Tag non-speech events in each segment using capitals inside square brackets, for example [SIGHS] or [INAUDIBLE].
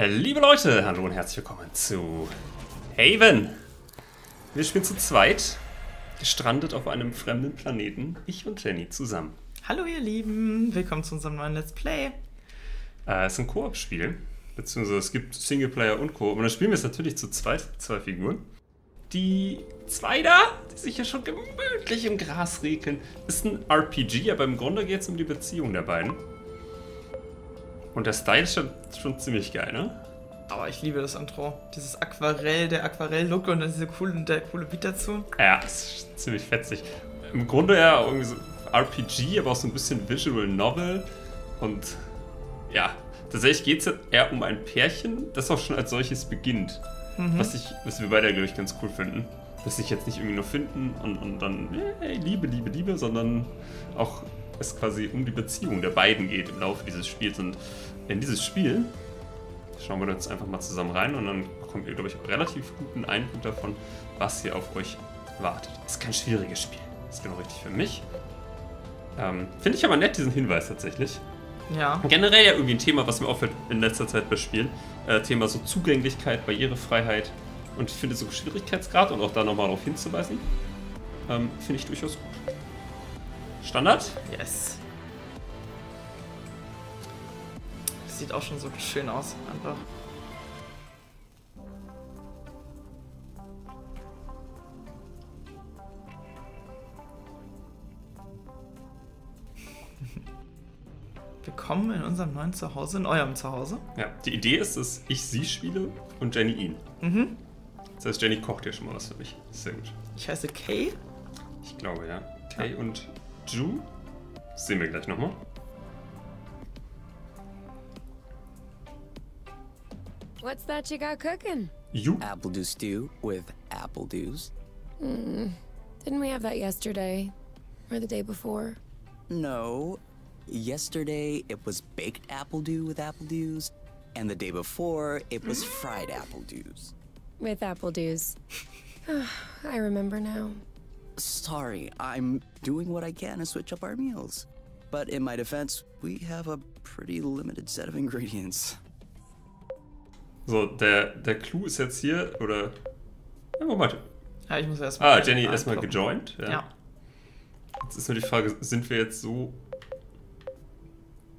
Äh, liebe Leute, hallo und herzlich willkommen zu Haven. Wir spielen zu zweit, gestrandet auf einem fremden Planeten, ich und Jenny zusammen. Hallo ihr Lieben, willkommen zu unserem neuen Let's Play. Äh, es ist ein Koop-Spiel, beziehungsweise es gibt Singleplayer und Koop. Und dann spielen wir es natürlich zu zweit, zwei Figuren. Die zwei da, die sich ja schon gemütlich im Gras regeln, ist ein RPG, aber im Grunde geht es um die Beziehung der beiden. Und der Style ist schon, schon ziemlich geil, ne? Aber ich liebe das Intro. Dieses Aquarell, der Aquarell-Look und dann diese coole, der coole Beat dazu. Ja, ist ziemlich fetzig. Im Grunde ja irgendwie so RPG, aber auch so ein bisschen Visual Novel. Und ja, tatsächlich geht es eher um ein Pärchen, das auch schon als solches beginnt. Mhm. Was, ich, was wir beide, glaube ich, ganz cool finden. Dass sich jetzt nicht irgendwie nur finden und, und dann, hey, Liebe, Liebe, Liebe, sondern auch es quasi um die Beziehung der beiden geht im Laufe dieses Spiels. Und in dieses Spiel schauen wir uns einfach mal zusammen rein und dann bekommt ihr, glaube ich, relativ guten Eindruck davon, was hier auf euch wartet. Ist kein schwieriges Spiel. Ist genau richtig für mich. Ähm, Finde ich aber nett, diesen Hinweis tatsächlich. Ja. Generell ja irgendwie ein Thema, was mir auffällt in letzter Zeit bei Spielen. Äh, Thema so Zugänglichkeit, Barrierefreiheit und ich finde so Schwierigkeitsgrad und auch da nochmal darauf hinzuweisen, ähm, finde ich durchaus gut. Standard? Yes. Das sieht auch schon so schön aus, einfach. [LAUGHS] Willkommen in unserem neuen Zuhause, in eurem Zuhause. Ja, die Idee ist, dass ich sie spiele und Jenny ihn. Mhm. Das heißt, Jenny kocht ja schon mal was für mich. Sehr gut. Ich heiße Kay. Ich glaube, ja. Kay ja. und Ju. Das sehen wir gleich nochmal. What's that you got cooking? You? Apple dew stew with apple dews. Mm. Didn't we have that yesterday? Or the day before? No. Yesterday, it was baked apple dew with apple dews. And the day before, it was fried apple dews. With apple dews. [SIGHS] I remember now. Sorry, I'm doing what I can to switch up our meals. But in my defense, we have a pretty limited set of ingredients. So, der, der Clou ist jetzt hier, oder... Ja, Moment. Ja, ich muss erstmal... Ah, Jenny erstmal gejoint. Ja. ja. Jetzt ist nur die Frage, sind wir jetzt so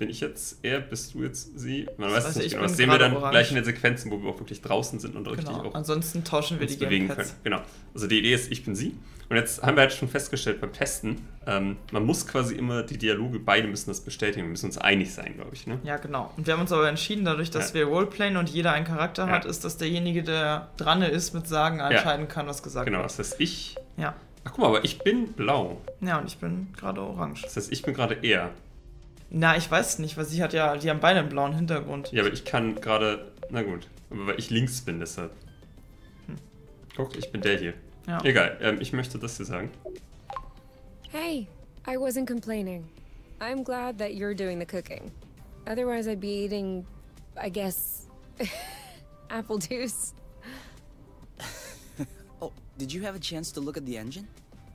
bin ich jetzt er, bist du jetzt sie? Man weiß es nicht genau. Das sehen wir dann orange. gleich in den Sequenzen, wo wir auch wirklich draußen sind und genau. richtig auch. Ansonsten tauschen wir die bewegen können. Genau. Also die Idee ist, ich bin sie. Und jetzt haben wir halt schon festgestellt beim Testen, ähm, man muss quasi immer die Dialoge, beide müssen das bestätigen, wir müssen uns einig sein, glaube ich. Ne? Ja, genau. Und wir haben uns aber entschieden, dadurch, dass ja. wir Roleplayen und jeder einen Charakter ja. hat, ist, dass derjenige, der dran ist mit Sagen, entscheiden ja. kann, was gesagt genau, wird. Genau, das heißt, ich. Ja. Ach guck mal, aber ich bin blau. Ja, und ich bin gerade orange. Das heißt, ich bin gerade er. Na, ich weiß nicht, weil sie hat ja, die haben beide einen blauen Hintergrund. Ja, aber ich kann gerade, na gut, aber weil ich links bin, deshalb. Hm. Guck, ich bin der hier. Ja. Egal, ähm, ich möchte das hier sagen. Hey, I wasn't complaining. I'm glad that you're doing the cooking. Otherwise I'd be eating, I guess, [LAUGHS] apple juice. [LAUGHS] oh, did you have a chance to look at the engine?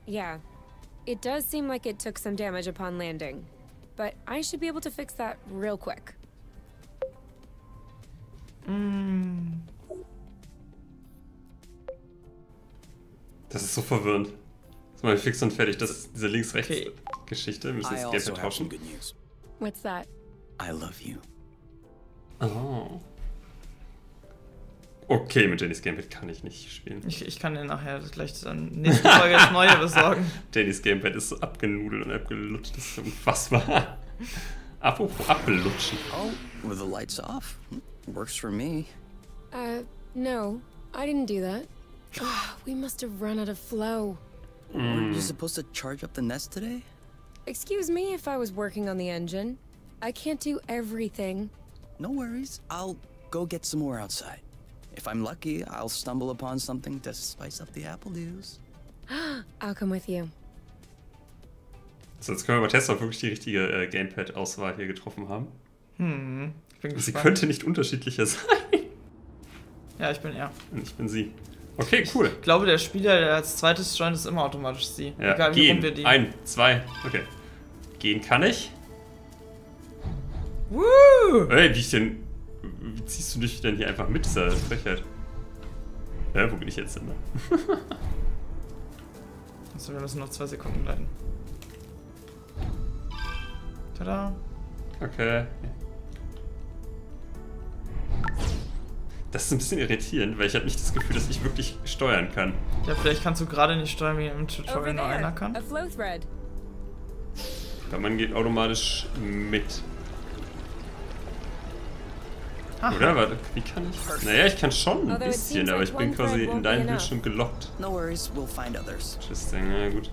Yeah. It does seem like it took some damage upon landing. But I should be able to fix that real quick. Mm. Das ist so verwirrend. Das ist mal fix und fertig. Das ist diese Links-Rechts-Geschichte. Wir müssen das Geld vertauschen. What's that? I love you. Oh. Okay, mit Jennys Gamepad kann ich nicht spielen. Ich, ich kann dir nachher gleich dann nächste Folge das Neue besorgen. [LAUGHS] Jennys Gamepad ist so abgenudelt und abgelutscht, das ist unfassbar. [LAUGHS] Apropos abgelutschen. Oh, with the lights off? Works for me. Uh, no. I didn't do that. Oh, we must have run out of flow. Mm. Were you hmm. supposed to charge up the nest today? Excuse me if I was working on the engine. I can't do everything. No worries. I'll go get some more outside. If I'm lucky, I'll stumble upon something to spice up the apple dews. [GASPS] I'll come with you. So, jetzt können wir mal testen, ob wir wirklich die richtige äh, Gamepad-Auswahl hier getroffen haben. Hm, ich bin Sie könnte nicht unterschiedlicher sein. [LAUGHS] Ja, ich bin er. Und ich bin sie. Okay, cool. Ich glaube, der Spieler, der als zweites joint, ist immer automatisch sie. Ja, Egal, wie rum wir die. Ein, zwei, okay. Gehen kann ich. Woo! Ey, wie ich den wie ziehst du dich denn hier einfach mit dieser Frechheit? Ja, wo bin ich jetzt denn? Also wir müssen noch zwei Sekunden bleiben. Tada. Okay. Das ist ein bisschen irritierend, weil ich habe nicht das Gefühl, dass ich wirklich steuern kann. Ja, vielleicht kannst du gerade nicht steuern, wie im Tutorial nur einer kann. a flow thread. Aber man geht automatisch mit. Oder? Warte, wie kann ich? Naja, ich kann schon ein bisschen, aber ich bin quasi in enough. Bildschirm gelockt. No worries, we'll find others. Interesting, na gut.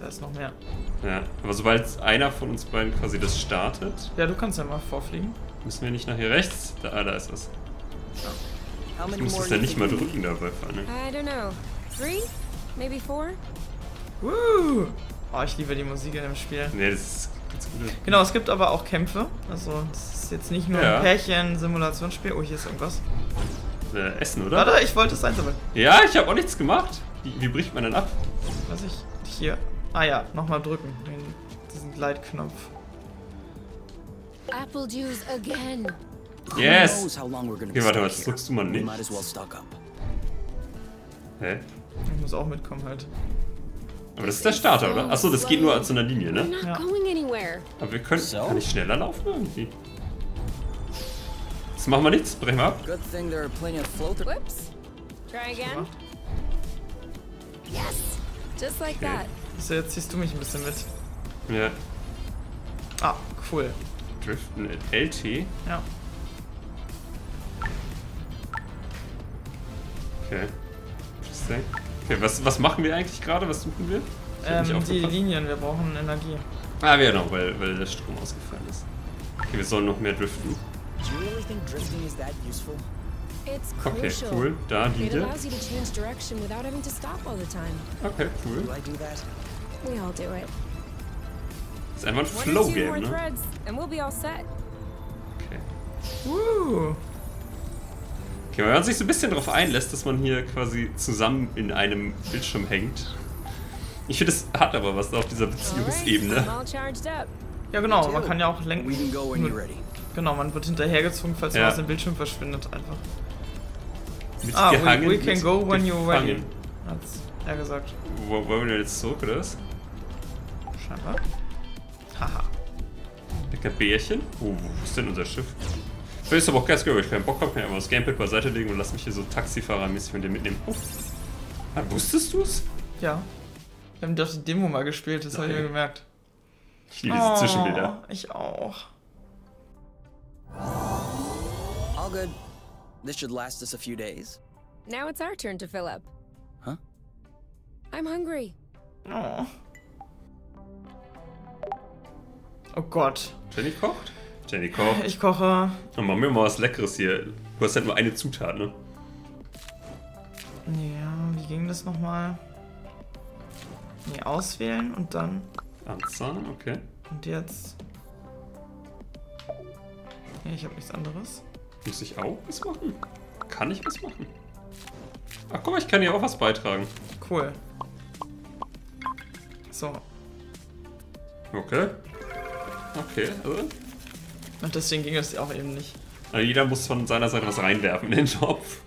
Da ist noch mehr. Ja, aber sobald einer von uns beiden quasi das startet, Ja, du kannst ja mal vorfliegen. müssen wir nicht nach hier rechts. Da, ah, da ist was. Ich muss das ja nicht mal drücken dabei vor allem. I don't know. Three? Maybe four? Woo! Oh, ich liebe die Musik in dem Spiel. Nee, das ist. Genau, es gibt aber auch Kämpfe. Also, es ist jetzt nicht nur Ja. ein Pärchen-Simulationsspiel. Oh, hier ist irgendwas. Äh, Essen, oder? Warte, ich wollte es einsammeln. Ja, ich habe auch nichts gemacht. Wie, wie bricht man denn ab? Was ich hier. Ah ja, nochmal drücken. Den, diesen Gleitknopf. Apple juice again. Yes. Okay, warte, was drückst du mal nicht? Hä? Ich muss auch mitkommen halt. Aber das ist der Starter, oder? Achso, das geht nur an so einer Linie, ne? Ja. Aber wir können. Kann ich schneller laufen irgendwie? Das machen wir nichts, brechen wir ab. Good thing there are plenty of float. Whoops. Try again. Gemacht. Yes. Just like Okay. that. So, jetzt ziehst du mich ein bisschen mit. Ja. Ah, cool. Driften LT. Ja. Okay. Interesting. Okay, was, was machen wir eigentlich gerade? Was suchen wir? Ähm, die. Linien, wir brauchen Energie. Ah, genau, weil, weil der Strom ausgefallen ist. Okay, wir sollen noch mehr driften. Do you really think drifting is that useful? It's Okay, cool. Da, Linie. Okay, Do cool. I do that? We all do it. Ist einfach ein Flow-Game, ne? Okay. Woo! Okay, wenn man sich so ein bisschen darauf einlässt, dass man hier quasi zusammen in einem Bildschirm hängt. Ich finde, es hat aber was auf dieser Beziehungsebene. Ja, genau, man kann ja auch lenken. We can. Genau, man wird hinterhergezogen, falls Ja. man aus dem Bildschirm verschwindet einfach. Mit Ah, we, gehangen, we can mit go when you're ready. Hat's er gesagt. Wo, wollen wir jetzt zurück, oder was? Scheinbar. Haha. Lecker Bärchen. Oh, wo ist denn unser Schiff? Ich ist aber auch ganz geil, weil ich keinen Bock habe, kann ich einfach das Gamepad beiseite legen und lass mich hier so Taxifahrermäßig von dir mitnehmen. Oh. Ah, wusstest du es? Ja. Wir haben doch die Demo mal gespielt, das habe ich mir gemerkt. Ich liebe diese Zwischenbilder. Ich auch. All good. This should last us a few days. Now it's our turn to fill up. Huh? I'm hungry. Oh. Oh Gott. Jenny kocht? Jenny kocht. Ich koche. Dann machen wir mal was Leckeres hier. Du hast halt nur eine Zutat, ne? Ja, wie ging das nochmal? Nee, auswählen und dann. Anzahnen, okay. Und jetzt. Nee, ich habe nichts anderes. Muss ich auch was machen? Kann ich was machen? Ach guck mal, ich kann hier auch was beitragen. Cool. So. Okay. Okay, also. Und deswegen ging es auch eben nicht. Also jeder muss von seiner Seite was reinwerfen in den Topf.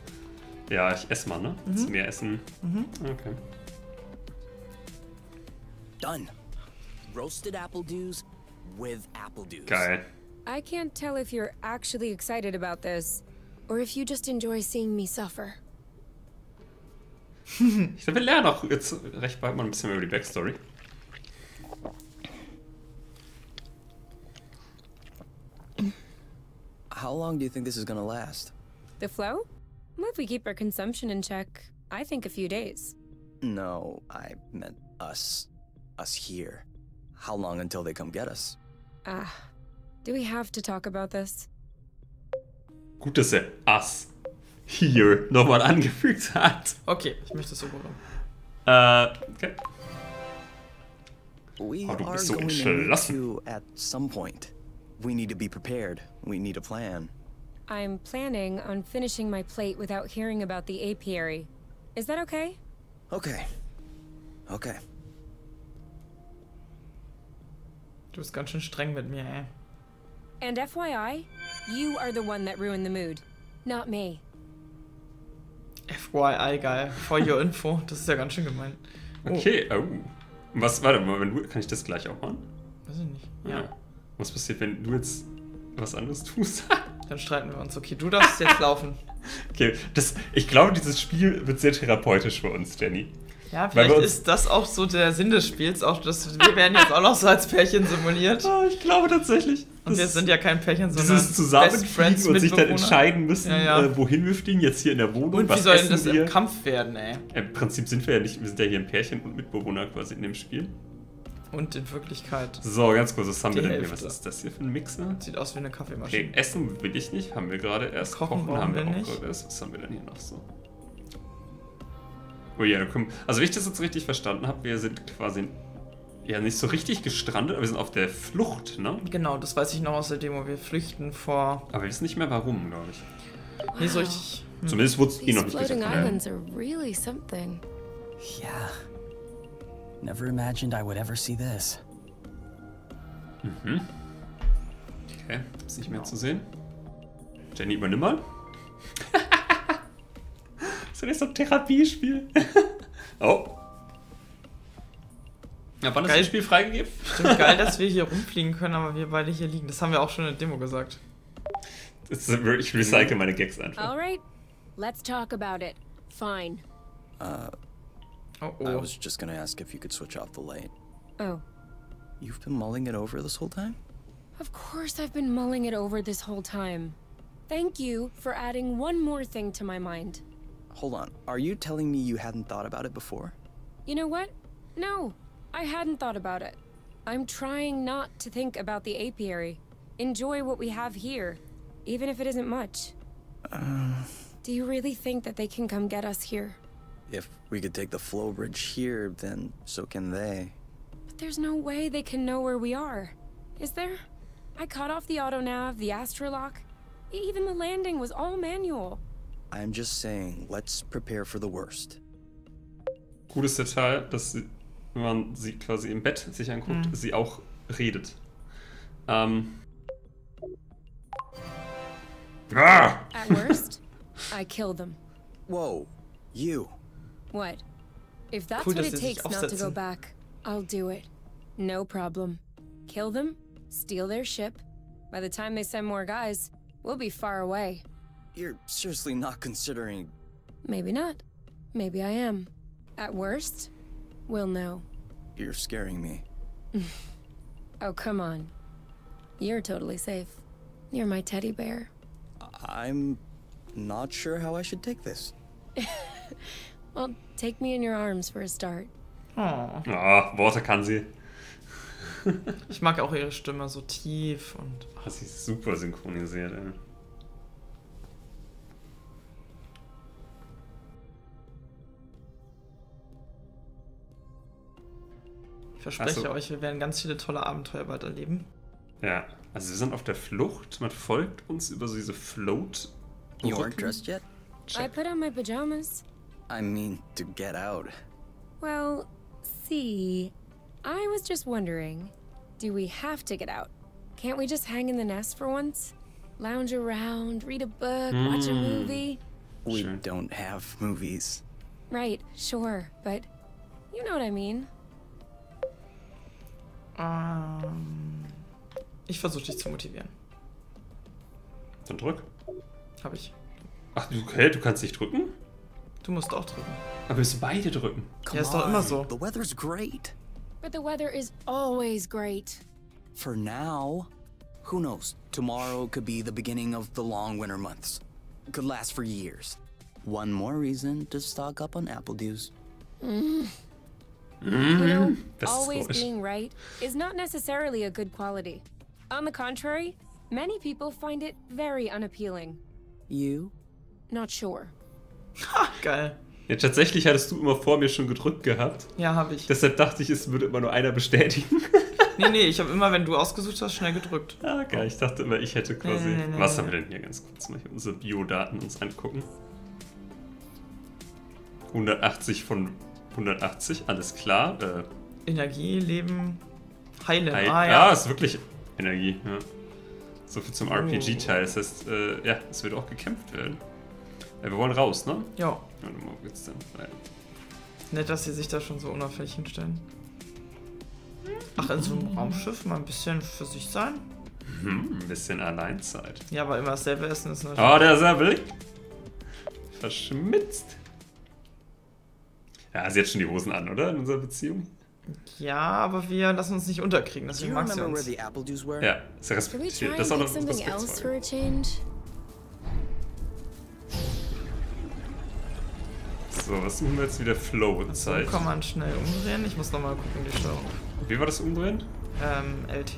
Ja, ich esse mal, ne? Du mehr essen? Okay. Done. Roasted apple dews with apple dews. Geil. I can't tell if you're actually excited about this, or if you just enjoy seeing me suffer. [LAUGHS] Ich glaube, wir lernen auch jetzt recht bald mal ein bisschen mehr über die Backstory. How long do you think this is gonna last? The flow? Well, if we keep our consumption in check, I think a few days. No, I meant us. Us here. How long until they come get us? Ah, do we have to talk about this? Gut, dass er Us hier nochmal angefügt hat. Okay, ich möchte es so berühren. Äh, okay. We Oh, du are bist so going to need entschlossen. at some point. We need to be prepared. We need a plan. I'm planning on finishing my plate without hearing about the apiary. Is that okay? Okay. Okay. Du bist ganz schön streng mit mir, ey. And FYI, You are the one that ruined the mood, not me. FYI, geil. For your info. Das ist ja ganz schön gemein. Oh. Okay, oh. Was, warte mal, wenn du, kann ich das gleich auch machen? Weiß ich nicht. Ja. ja. Was passiert, wenn du jetzt was anderes tust? [LAUGHS] Dann streiten wir uns. Okay, du darfst jetzt laufen. [LAUGHS] Okay, das, ich glaube, dieses Spiel wird sehr therapeutisch für uns, Jenny. Ja, vielleicht ist das auch so der Sinn des Spiels, auch dass wir werden jetzt auch noch so als Pärchen simuliert. Oh, ich glaube tatsächlich. Und wir sind ja kein Pärchen, sondern dieses Zusammenfliegen und sich dann entscheiden müssen, ja, ja. Äh, wohin wir fliegen, jetzt hier in der Wohnung. Und wie soll denn das wir? im Kampf werden, ey? Im Prinzip sind wir ja nicht, wir sind ja hier ein Pärchen und Mitbewohner quasi in dem Spiel. Und in Wirklichkeit. So, ganz kurz, was haben wir denn hier? Was ist das hier für ein Mixer? Sieht aus wie eine Kaffeemaschine. Okay, Essen will ich nicht, haben wir gerade erst. Kochen, Kochen haben wir, wir auch gerade erst. Was haben wir denn hier noch so? Oh ja, also wenn ich das jetzt richtig verstanden habe, wir sind quasi ja nicht so richtig gestrandet, aber wir sind auf der Flucht, ne? Genau, das weiß ich noch aus der Demo. Wir flüchten vor. Aber wir wissen nicht mehr warum, glaube ich. Wow. Nicht so richtig. Hm. Zumindest wurde es eh noch nicht gesagt. Islands are really something. Yeah. Never imagined I would ever see this. Mhm. Okay, ist nicht mehr zu sehen. Jenny, übernimm mal. [LAUGHS] ist das so ein Therapiespiel? [LAUGHS] oh. Ja, wann geil. ist das Spiel freigegeben? Stimmt, geil, dass [LAUGHS] wir hier rumfliegen können, aber wir beide hier liegen. Das haben wir auch schon in der Demo gesagt. Das ist, ich recycle meine Gags einfach. Alright, let's talk about it. Fine. Uh, oh, oh. I was just gonna ask if you could switch off the light. Oh. You've been mulling it over this whole time? Of course I've been mulling it over this whole time. Thank you for adding one more thing to my mind. Hold on. Are you telling me you hadn't thought about it before? You know what? No, I hadn't thought about it. I'm trying not to think about the apiary. Enjoy what we have here, even if it isn't much. Uh... Do you really think that they can come get us here? If we could take the flow bridge here, then so can they. But there's no way they can know where we are. Is there? I cut off the auto nav, the astrolock. Even the landing was all manual. I'm just saying, let's prepare for the worst. Gutes Detail, dass sie, wenn man sie quasi im Bett sich anguckt, mhm. sie auch redet. Ähm. Ah! At worst, I kill them. Whoa, you. What? If that's cool, what it takes not to go back, I'll do it. No problem. Kill them, steal their ship. By the time they send more guys, we'll be far away. You're seriously not considering... Maybe not. Maybe I am. At worst, we'll know. You're scaring me. [LAUGHS] oh, come on. You're totally safe. You're my teddy bear. I'm not sure how I should take this. [LAUGHS] well, take me in your arms for a start. Oh. Ah, Worte kann sie. ich mag auch ihre Stimme so tief und. Oh, sie ist super synchronisiert, ey. verspreche also, euch, wir werden ganz viele tolle Abenteuer bald erleben. Ja, also wir sind auf der Flucht. Man folgt uns über so diese Float. You aren't dressed yet? Check. I put on my pajamas. I mean, to get out. Well, see, I was just wondering, do we have to get out? Can't we just hang in the nest for once? Lounge around, read a book, mm. watch a hmm. movie? We sure. don't have movies. Right, sure, but you know what I mean. Um, ich versuche dich zu motivieren. Dann drück. Hab ich. Ach, du, du kannst nicht drücken? Du musst auch drücken. Aber wir müssen beide drücken. ja, ist doch immer so. The weather's great. But the weather is always great. For now. Who knows? Tomorrow could be the beginning of the long winter months. Could last for years. One more reason to stock up on apple dews. Mm. Mm-hmm. You know, always being right is not necessarily a good quality. On the contrary, many people find it very unappealing. You? Not sure. Ha, geil. Ja, tatsächlich hattest du immer vor mir schon gedrückt gehabt. Ja, habe ich. Deshalb dachte ich, es würde immer nur einer bestätigen. [LAUGHS] nee, nee, ich habe immer, wenn du ausgesucht hast, schnell gedrückt. Ah, geil. Ich dachte immer, ich hätte quasi. Nee, nee, nee, Was haben wir denn hier ganz kurz mal hier unsere Biodaten uns angucken? 180 von 180, alles klar. Äh, Energie, Leben, heilen. Heil ah, ja. ja, ist wirklich Energie. Ja. So viel zum RPG-Teil. Das heißt, äh, ja, es wird auch gekämpft werden. Ja, wir wollen raus, ne? Ja. Warte mal, wo geht's denn? Nein. Nett, dass sie sich da schon so unauffällig hinstellen. Ach, in so einem Raumschiff mal ein bisschen für sich sein? Hm, ein bisschen Alleinzeit. Ja, aber immer dasselbe essen ist natürlich. Oh, der Säbel. Verschmitzt. Ja, sie hat schon die Hosen an, oder? In unserer Beziehung? Ja, aber wir lassen uns nicht unterkriegen, deswegen mag sie uns. Ja, ist ja respektiert. Das ist auch noch something So, was machen wir jetzt wieder? So Flow-Zeit. kann man schnell umdrehen. Ich muss nochmal gucken, die Show. Wie war das Umdrehen? Ähm, LT.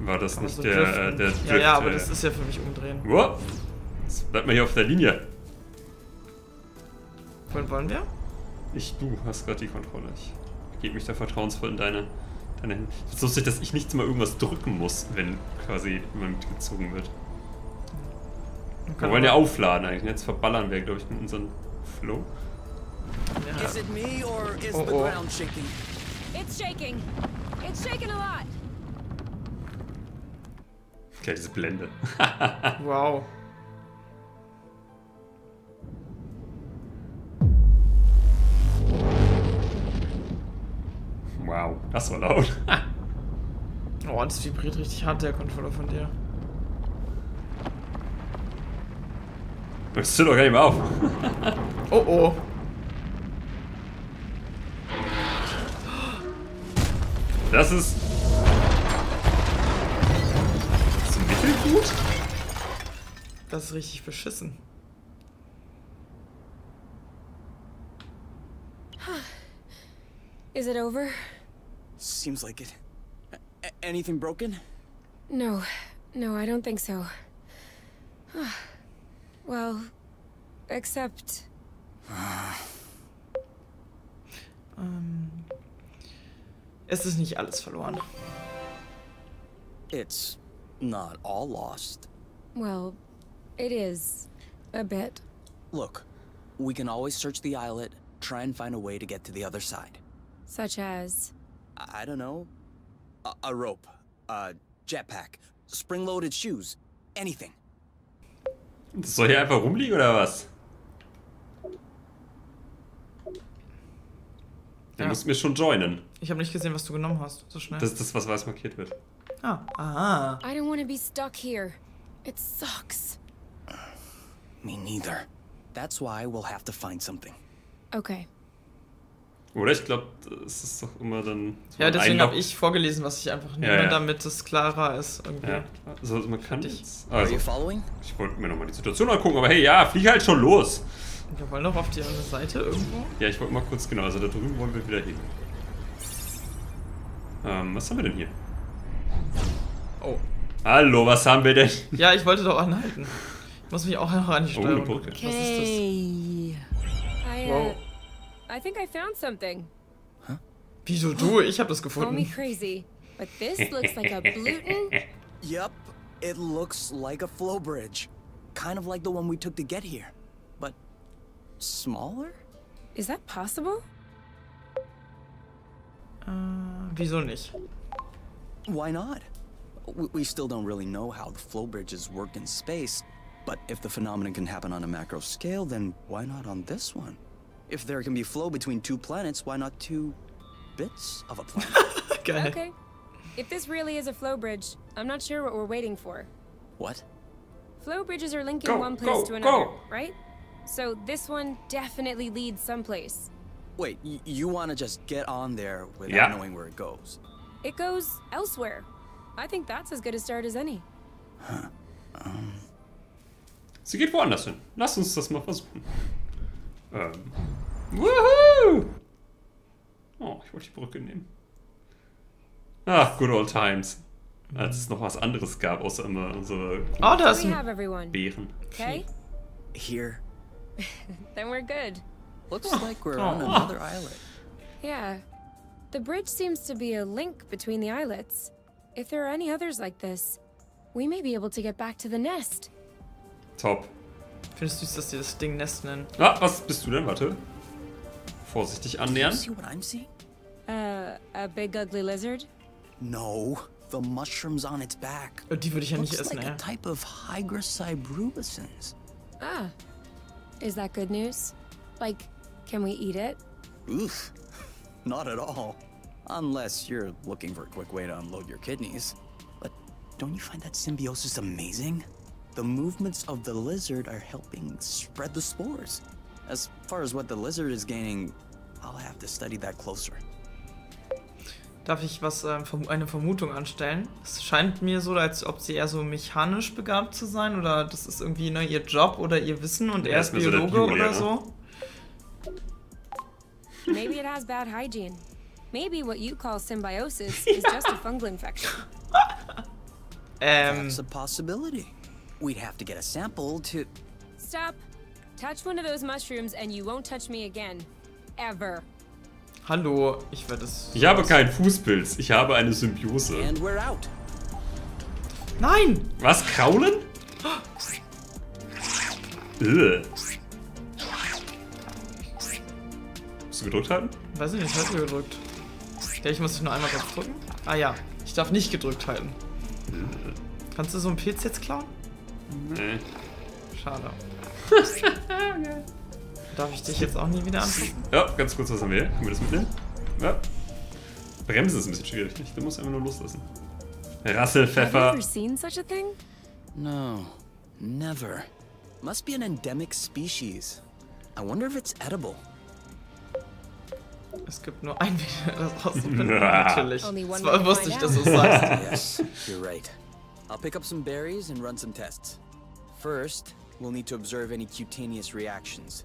War das Kann man nicht so der, äh, der ja, Drift? ja, aber äh, das ist ja für mich umdrehen. Wow. Jetzt bleibt mal hier auf der Linie. Wohin wollen wir? Ich, du hast gerade die Kontrolle. Ich gebe mich da vertrauensvoll in deine, deine Hände. Es ist lustig, dass ich nichts mal irgendwas drücken muss, wenn quasi jemand gezogen wird. Man Wir wollen ja aber- aufladen eigentlich. Jetzt verballern wir, glaube ich, mit unserem Flow. Ja. Is it me or is Oh, the ground shaking? It's shaking. It's shaking a lot. Okay, diese Blende. [LAUGHS] Wow. wow, das war laut. [LAUGHS] Oh, das vibriert richtig hart, der Controller von dir. Das hört doch gar nicht mehr auf. Oh oh. Das ist. Das ist mittelgut? Das ist richtig beschissen. Is it over? Seems like it. A- a- anything broken? No. No, I don't think so. [SIGHS] well, except Ähm, [SIGHS] es ist nicht alles verloren. It's not all lost. well, it is a bit. Look, we can always search the islet, try and find a way to get to the other side. Such as I, I don't know. A, a rope, a jetpack, spring-loaded shoes, anything. Das soll hier einfach rumliegen oder was? Der Ja. muss mir schon joinen. Ich habe nicht gesehen, was du genommen hast. So schnell. Das ist das, was weiß markiert wird. ah, aha. I don't want to be stuck here. It sucks. Me neither. That's why we'll have to find something. Okay. Oder ich glaube, es ist doch immer dann. so Ja, deswegen habe ich vorgelesen, was ich einfach nehme, Ja, ja. damit es klarer ist irgendwie. Ja, also man kann. Are Also, ich wollte mir nochmal die Situation angucken, aber hey, ja, flieg halt schon los. Wir wollen doch auf die andere Seite irgendwo. Ja, ich wollte mal kurz, genau, also da drüben wollen wir wieder hin. Ähm, was haben wir denn hier? Oh. Hallo, was haben wir denn? Ja, ich wollte doch anhalten. Ich muss mich auch noch an die Oh, eine Steuerung. Brücke. Was ist das? Whoa. I think I found something. Huh? Wieso du? Ich habe das Call me crazy, but this [LAUGHS] looks like a Bluton. Yep, it looks like a flow bridge. Kind of like the one we took to get here. But smaller? Is that possible? Äh, wieso nicht? Why not? We, we still don't really know how the flow bridges work in space, but if the phenomenon can happen on a macro scale, then why not on this one? If there can be flow between two planets, why not two bits of a planet? [LAUGHS] Geil. Okay. If this really is a flow bridge, I'm not sure what we're waiting for. what? Flow bridges are linking Go, one place go, to another, go. right? So this one definitely leads someplace. Wait, y- you want to just get on there without Yeah. knowing where it goes? It goes elsewhere. I think that's as good a start as any. Sie geht woanders hin. Lass uns das mal versuchen. Ähm. Woohoo! Oh, ich wollte die Brücke nehmen. Ach, good old times. Als es noch was anderes gab, außer immer unsere Oh, da ist ein... have everyone. Okay? Here. [LAUGHS] Then we're good. Looks like we're on Oh. another islet. Yeah. The bridge seems to be a link between the islets. If there are any others like this, we may be able to get back to the nest. Top. Findest du, dass die das Ding Nest nennen? Ah, was bist du denn? Warte. Vorsichtig You annähern. see what I'm seeing? Uh, a big ugly lizard? No, the mushrooms on its back. Äh, Die würde ich ja nicht Looks essen, like ey. a type of Hygrus cybrubescens. Ah. Is that good news? Like, can we eat it? Oof, not at all. Unless you're looking for a quick way to unload your kidneys. But don't you find that symbiosis amazing? The movements of the lizard are helping spread the spores. As far as what the lizard is gaining, I'll have to study that closer. Darf ich was, ähm, verm- eine Vermutung anstellen? Es scheint mir so, als ob sie eher so mechanisch begabt zu sein oder das ist irgendwie ne, ihr Job oder ihr Wissen und Ja, er ist mir so der Biologe oder Biolehrer. so. Maybe it has bad hygiene. Maybe what you call symbiosis [LAUGHS] is just a fungal infection. [LAUGHS] Ähm, That's a possibility. We'd have to get a sample to. Stop. Touch one of those mushrooms and you won't touch me again. Ever. hallo, ich werde es. Ich habe keinen Fußpilz, ich habe eine Symbiose. And we're out. Nein! Was? Kraulen? Musst du gedrückt halten? Weiß ich nicht, ich habe gedrückt. Ja, ich muss dich nur einmal kurz drücken. Ah ja, ich darf nicht gedrückt halten. Kannst du so einen Pilz jetzt klauen? Nee. Schade. [LAUGHS] Darf ich dich jetzt auch nie wieder anfassen? Ja, ganz kurz, was haben wir hier? Können wir das mitnehmen? Ja. Bremsen ist ein bisschen schwierig, nicht? Du musst einfach nur loslassen. Have you Rasselpfeffer. ever seen such a thing? No, never. Must be an endemic species. I wonder if it's edible. Es gibt nur ein Weg, das rauszufinden. [LAUGHS] Ja. Natürlich. Das wusste ich, dass du es sagst. [LAUGHS] Yes, you're right. I'll pick up some berries and run some tests. First, we'll need to observe any cutaneous reactions.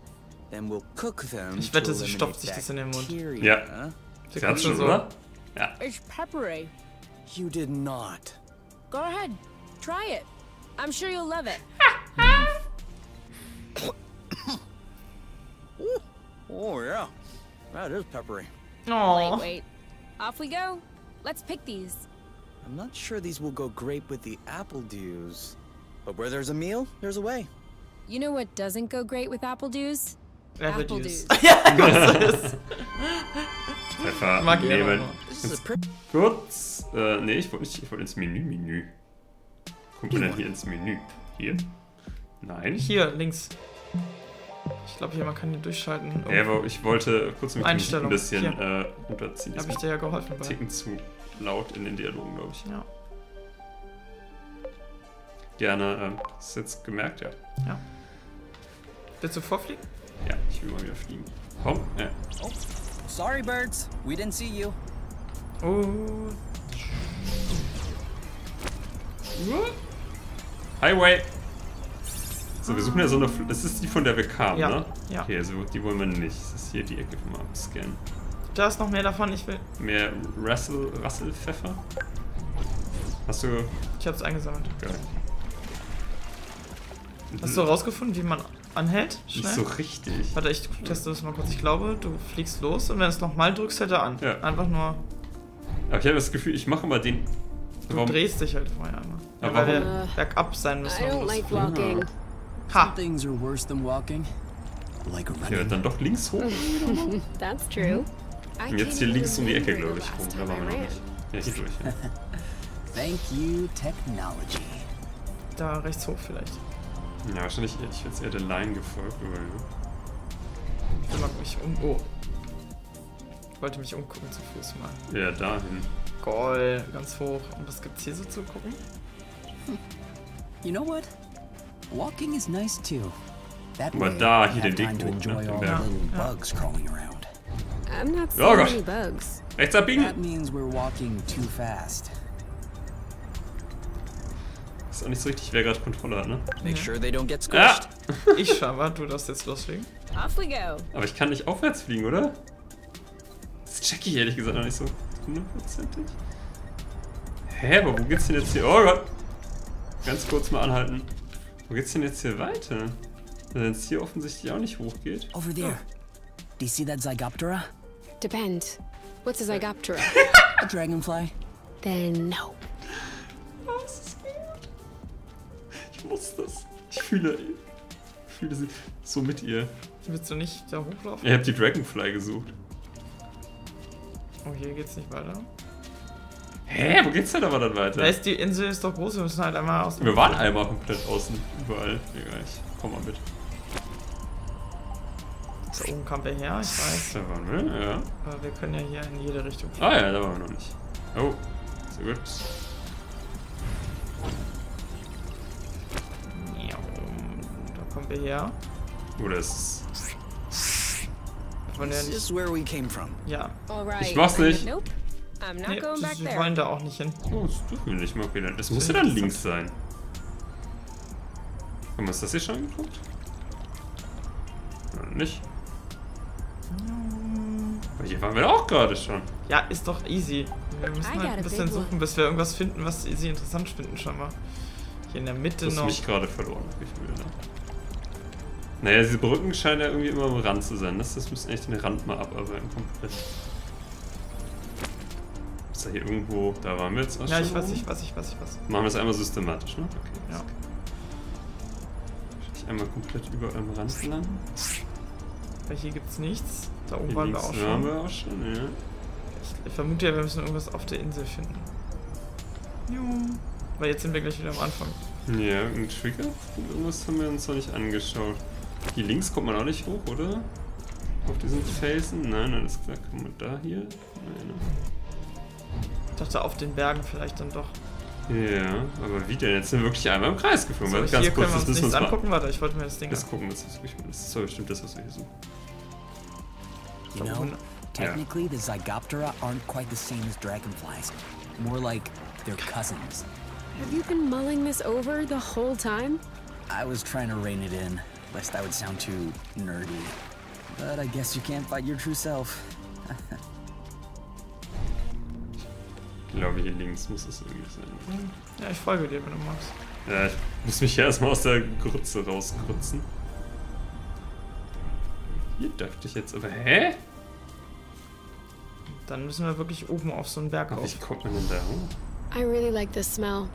Then we'll cook them. Ich wette, to sie eliminate stopft sich das in den Mund. bacteria. Ja. Sie Sie hat's schon schon, so. oder? Ja. It's peppery. You did not. Go ahead. Try it. I'm sure you'll love it. [LAUGHS] Oh yeah, that is peppery. Oh. Wait, wait. Off we go. Let's pick these. I'm not sure these will go great with the apple dews. But where there's a meal, there's a way. You know what doesn't go great with apple dews? Apple Apple. Juice. ja. [LAUGHS] Pfeffer Mag nehmen. noch. This is a pretty. Kurz. Äh, nee, ich wollte nicht. Ich wollte ins Menü. Menü. Kommt man denn hier ins Menü? Hier? Nein. Hier, links. Ich glaube, hier, man kann hier durchschalten. Ja, aber ich wollte kurz mit dem ein bisschen Hier. äh, runterziehen. Habe ich dir ja geholfen bei. Ticken zu laut in den Dialogen, glaube ich. Ja. Gerne. Ähm, hast du jetzt gemerkt, ja. ja. Willst du vorfliegen? Ja, ich will mal wieder fliegen. Komm. Ja. Sorry, birds. We didn't see you. Oh. Highway. So, wir suchen ja so eine. Fl das ist die, von der wir kamen, Ja, ne? ja. Okay, also die wollen wir nicht. Das ist hier die Ecke vom Abscannen. Da ist noch mehr davon. Ich will. Mehr Russell, Rasselpfeffer? Hast du. Ich habe es eingesammelt. Geil. Hast du rausgefunden, wie man anhält? Schnell? Nicht so richtig. Warte, ich teste das mal kurz. Ich glaube, du fliegst los und wenn du es nochmal drückst, hält er an. Ja. Einfach nur. Aber ich habe das Gefühl, ich mache mal den. Du Warum? drehst dich halt vorher einmal. Ja, weil warum? wir bergab sein müssen. Um like walking. Ha! Things are worse than walking. Like Ja, running. dann doch links hoch. [LAUGHS] That's true. Und jetzt hier links um die Ecke, glaube ich, last Da waren wir noch nicht. Ja, hier durch. Ja. [LAUGHS] Thank you, technology. Da rechts hoch vielleicht. Ja, wahrscheinlich, ich hätte jetzt eher der Line gefolgt, aber ja. Ich mal mich um. Oh. Ich wollte mich umgucken zu Fuß mal. Ja, dahin. Goal, ganz hoch. Und was gibt's hier so zu gucken? [LAUGHS] You know what? Walking is nice too. That Aber way, da, I hier have den time to Weg hoch, ne, enjoy den all Berg. the little Ja. I'm not Oh, seeing gosh. any bugs. Rechts abbiegen! That means we're walking too fast. Ist auch nicht so richtig, wer gerade Kontrolle hat, ne? Make sure they don't get Ja! [LAUGHS] Ich schau, du darfst jetzt losfliegen. Off we go. Aber ich kann nicht aufwärts fliegen, oder? Das check ich ehrlich gesagt noch nicht so hundertprozentig. Hä, aber wo geht's denn jetzt hier? Oh Gott! Ganz kurz mal anhalten. Wo geht's denn jetzt hier weiter? Wenn es hier offensichtlich auch nicht hochgeht. Over there. Do you see that Zygoptera? Depend. What's a [LAUGHS] Zygoptera? A dragonfly? then no. Oh, ist gut. Ich muss das. Ich fühle, ich fühle sie so mit ihr. Willst du nicht da hochlaufen? Ihr habt die Dragonfly gesucht. Oh, hier geht's nicht weiter. Hä, wo geht's denn aber dann Da weiter? ist die Insel ist doch groß, wir müssen halt einmal aus dem. Wir waren einmal komplett außen, überall. Egal, ich komm mal mit. Da oben kam wer her, ich weiß. Da waren wir, ja. Aber wir können ja hier in jede Richtung Ah ja, da waren wir noch nicht. Oh, sehr gut. Ja, Da kommen wir her. Oh, das Wir wollen ja This nicht. is where we came from. Ja. Ich mach's nicht. Nope. I'm not Nee, going back wir wollen da auch nicht hin. Oh, das dürfen wir nicht mal. Okay, das muss ja dann links sein. Haben wir uns das hier schon angeguckt? Oder nicht? Aber hier waren wir auch gerade schon. Ja, ist doch easy. Wir müssen I halt ein bisschen suchen, bis wir irgendwas finden, was sie interessant finden schon mal. Hier in der Mitte Du hast noch. mich gerade verloren. hab Ich will, ne? Naja, diese Brücken scheinen ja irgendwie immer am Rand zu sein. Das, das müssen echt den Rand mal abarbeiten komplett. Ist da hier irgendwo... Da waren wir jetzt was Ja, schon ich weiß, oben? ich weiß, ich weiß, ich weiß. Machen wir es einmal systematisch, ne? Okay. Ja. Ich einmal komplett überall am Rand lang. Weil hier gibt's nichts. Da oben waren wir links auch waren schon. wir auch schon, ja. Ich, ich vermute ja, wir müssen irgendwas auf der Insel finden. Juhu. Weil jetzt sind wir gleich wieder am Anfang. Ja, ein Trigger? Irgendwas haben wir uns noch nicht angeschaut. Hier links kommt man auch nicht hoch, oder? Auf diesen Felsen? Nein, alles klar. Kann man da hier? Nein. Ich dachte, auf den Bergen vielleicht dann doch. Ja, aber wie denn? Jetzt sind wir wirklich einmal im Kreis geflogen. So, Warte, hier ganz kurz, können wir das uns müssen wir nichts uns mal... angucken. Warte, ich wollte mir das Ding Das angucken. gucken, das ist, wirklich, das ist so bestimmt das, was wir hier suchen. You know, oben- technically the Zygoptera aren't quite the same as dragonflies. More like they're cousins. Have you been mulling this over the whole time? I was trying to rein it in, lest I would sound too nerdy. But I guess you can't fight your true self. [LAUGHS] Ich glaube, hier links muss es irgendwie sein. Ja, ich folge dir, wenn du magst. Ja, ich muss mich hier erstmal aus der Grütze rausgrützen. Hier dachte ich jetzt aber, hä? Dann müssen wir wirklich oben auf so einen Berg Wie auf. kommt man denn da hoch? I really like this smell.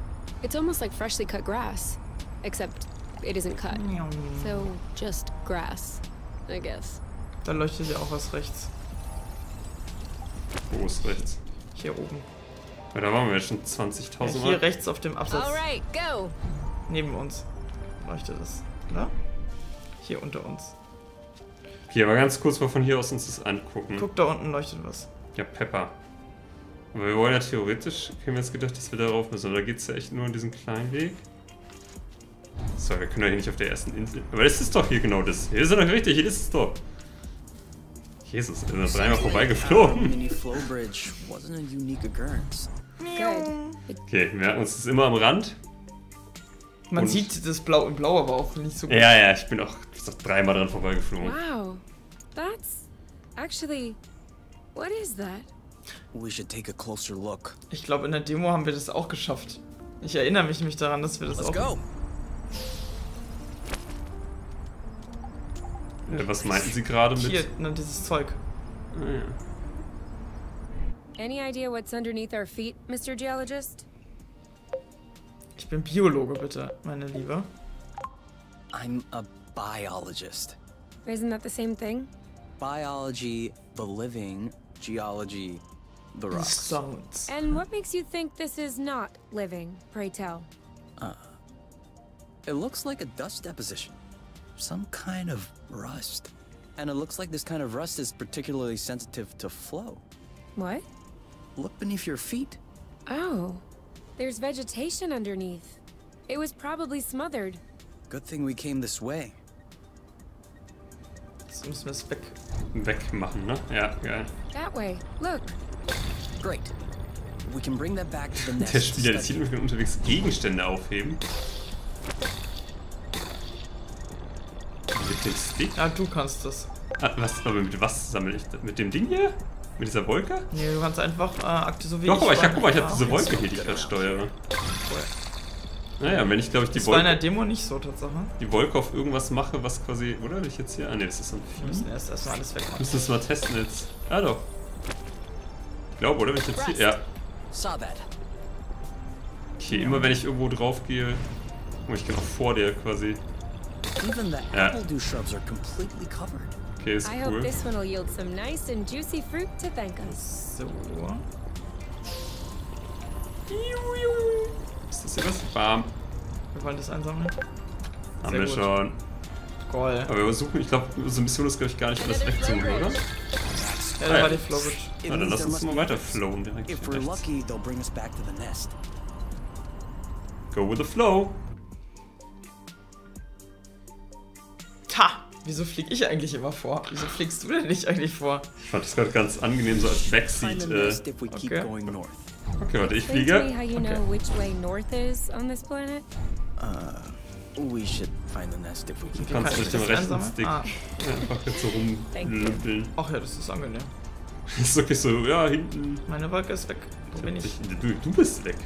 It's almost like freshly cut grass. Except it isn't cut. So, just grass, I guess. Da leuchtet ja auch was rechts. Wo ist rechts? Hier oben. Weil da waren wir ja schon Ja, 20.000 hier Mal. rechts auf dem Absatz Alright, go! neben uns leuchtet es. Oder? Hier unter uns. Hier, aber ganz kurz mal von hier aus uns das angucken. Guck, da unten leuchtet was. Ja, Pepper. Aber wir wollen ja theoretisch, wir haben jetzt gedacht, dass wir darauf müssen. Aber da geht es ja echt nur an diesen kleinen Weg. So, wir können doch hier nicht auf der ersten Insel. Aber das ist doch hier genau das. Hier ist doch richtig, hier ist es doch. Jesus, wir sind dreimal like, uh, vorbeigeflogen. Okay, wir merken uns das immer am Rand. Man Und- sieht das Blau in Blau aber auch nicht so gut. Ja, ja, ich bin auch, ich bin auch dreimal dran vorbeigeflogen. Wow. That's actually. What is that? We should take a closer look. Ich glaube, in der Demo haben wir das auch geschafft. Ich erinnere mich nämlich daran, dass wir das Let's auch. go. Äh, was meinten Sie gerade mit? Hier, ne, dieses Zeug. Ah, ja. Any idea what's underneath our feet, Mr. Geologist? Ich bin Biologe, bitte, meine Liebe. I'm a biologist. Isn't that the same thing? Biology, the living, geology, the rocks. Sounds. And what makes you think this is not living, pray tell? Uh, it looks like a dust deposition. Some kind of rust. And it looks like this kind of rust is particularly sensitive to flow. What? Look beneath your feet. Oh, there's vegetation underneath. It was probably smothered. Good thing we came this way. Jetzt müssen wir es weg. Wegmachen, ne? Ja, geil. That way. Look. Great. We can bring that back to the [LAUGHS] nest. Der Spieler, study. sieht wir unterwegs Gegenstände aufheben. Mit dem Stick? Ja, du kannst das. Ah, was, aber mit was sammle ich das? Mit dem Ding hier? Mit dieser Wolke? Nee, du kannst einfach äh, aktiv so wie Doch, aber ich hab, guck mal, ich hab Ah, diese. Wolke hier, die ich gerade steuere. Naja, wenn ich glaube ich die Das war in der Wolke, Demo nicht so, Tatsache. die Wolke auf irgendwas mache, was quasi. Oder? Will ich jetzt hier? Ah, ne, das ist so ein Wir Vieh. müssen erst erstmal alles Wir wegmachen. müssen das mal testen jetzt. Ah, doch. Ich glaube, oder? Wenn ich jetzt hier. Ja. Okay, immer wenn ich irgendwo drauf gehe. Oh, ich gehe auch vor dir quasi. Even the Yeah. apple dew shrubs are completely covered. Okay, ist I hope cool. this one will yield some nice and juicy fruit to thank us. So. Das hier was? Bam. Wir wollen das einsammeln. Haben Sehr wir gut. schon. Goal. Aber wir versuchen, ich glaube, unsere Mission ist, glaube ich, gar nicht alles wegzuholen, oder? Ja, Ah, da ja. war die. It Na, dann lass uns mal weiter flowen direkt If we're rechts. lucky, they'll bring us back to the nest. Go with the flow. Ha! Wieso flieg ich eigentlich immer vor? Wieso fliegst du denn nicht eigentlich vor? Ich fand das gerade ganz angenehm so als Backseat. Äh. okay. Okay, warte, ich fliege. Okay. planet. We should find the nest if we keep Du kannst Kann mit ich dem das rechten? Stick Ah. einfach jetzt so rumlümpeln. Ach ja, das ist angenehm. Das [LAUGHS] ist wirklich so, ja, hinten. Meine Wolke ist weg. Wo bin ich? Du, du bist weg.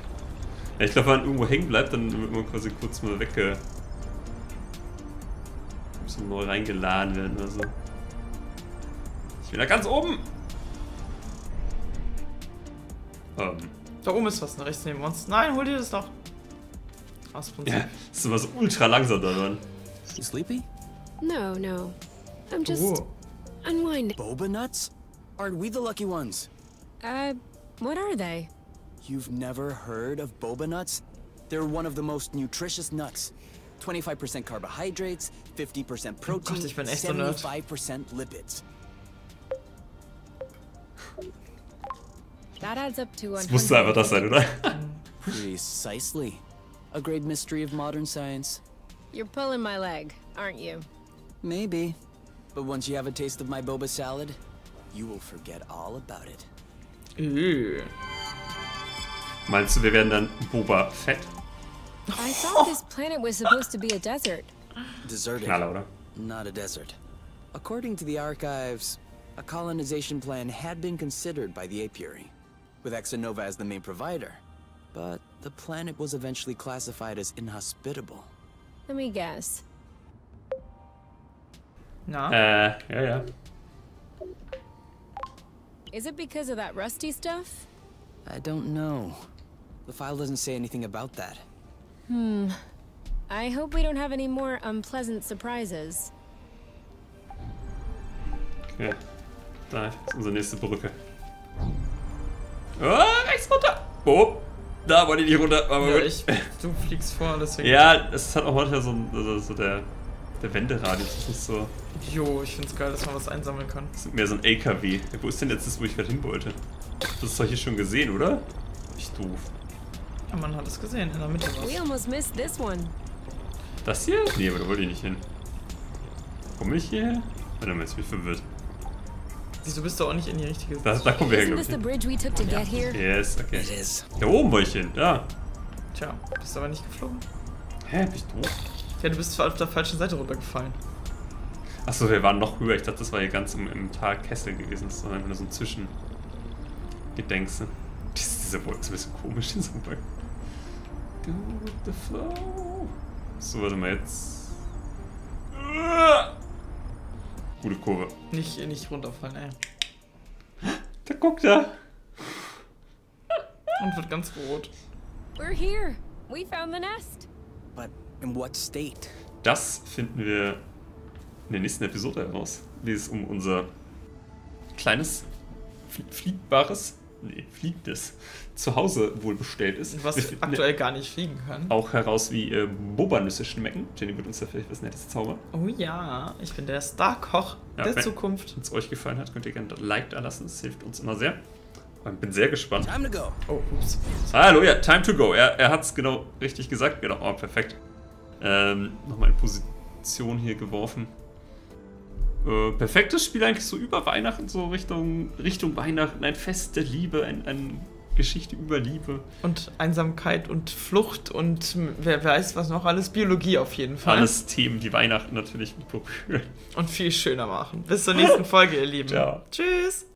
Ja, ich glaube, wenn man irgendwo hängen bleibt, dann wird man quasi kurz mal wegge. Müssen neu reingeladen werden oder so. Ich bin da ganz oben! Ähm, Da oben ist was, ne, rechts neben uns. Nein, hol dir das doch. Aus Prinzip. ja, das ist immer so ultra langsam da dran. You sleepy? No, no. I'm just Oh. unwinding. Boba nuts? Aren't we the lucky ones? Uh, what are they? You've never heard of boba nuts? They're one of the most nutritious nuts. 25% carbohydrates, 50% protein, ich bin echt so Nerd. 75% lipids. That adds up to Das 100. musste einfach das sein, oder? Precisely. A great mystery of modern science. You're pulling my leg, aren't you? Maybe. But once you have a taste of my boba salad, you will forget all about it. Üh. Meinst du, wir werden dann Boba Fett? I thought this planet was supposed to be a desert. Deserted. Knaller, oder? Not a desert. According to the archives, a colonization plan had been considered by the apiary, with Exonova as the main provider. But the planet was eventually classified as inhospitable. Let me guess. No. Uh, yeah, ja. Is it because of that rusty stuff? I don't know. The file doesn't say anything about that. Hmm. I hope we don't have any more unpleasant surprises. Okay. Da ist unsere nächste Brücke. Ah, rechts runter! Oh, da wollte ich nicht runter. Aber Ja, gut. ich, du fliegst vor, deswegen. Ja, es hat auch manchmal so, ein, also so der, der Wenderadius. Das ist so. Jo, ich find's geil, dass man was einsammeln kann. Das ist mehr so ein LKW. Wo ist denn jetzt das, wo ich gerade hin wollte? Das ist doch hier schon gesehen, oder? Ich doof. Ja, man hat es gesehen, in der Mitte We was. almost missed this one. Das hier? Nee, aber da wollte ich nicht hin. Komme ich hier? hin? Warte mal, jetzt bin ich verwirrt. Wieso bist du auch nicht in die richtige Da, da kommen wir her, here? Yes, okay. Da oben wollte ich hin, da. Tja, bist aber nicht geflogen. Hä, bin ich doof? Ja, du bist auf der falschen Seite runtergefallen. Achso, wir waren noch höher. Ich dachte, das war hier ganz im, im Tal Kessel gewesen. Das war einfach nur so ein Zwischen. Gedenkste. Dies- Dieser Wolke ist ein bisschen komisch, [LAUGHS] dieser Wolke. Go with the flow. So, warte mal jetzt. Uah. Gute Kurve. Nicht, nicht runterfallen, ey. Da guckt er. Und wird ganz rot. We're here. We found the nest. But in what state? Das finden wir in der nächsten Episode heraus. Wie es um unser kleines, flie fliegbares, nee, fliegendes Zuhause wohl bestellt ist. Was Wir aktuell gar nicht fliegen kann. auch heraus, wie äh, Boba-Nüsse schmecken. Jenny wird uns da vielleicht was Nettes zaubern. Oh ja, ich bin der Star-Koch Ja, der wenn- Zukunft. Wenn es euch gefallen hat, könnt ihr gerne ein Like da lassen. Das hilft uns immer sehr. Und bin sehr gespannt. Time to go. Oh, ups. Hallo, ja, time to go. Er, er hat es genau richtig gesagt. Genau, oh, perfekt. Ähm, nochmal in Position hier geworfen. Äh, perfektes Spiel eigentlich so über Weihnachten, so Richtung, Richtung Weihnachten. Ein Fest der Liebe, ein, eine Geschichte über Liebe. Und Einsamkeit und Flucht und wer weiß was noch alles. Biologie auf jeden Fall. Alles Themen, die Weihnachten natürlich berühren. Und viel schöner machen. Bis zur nächsten [LAUGHS] Folge, ihr Lieben. Ciao. Tschüss.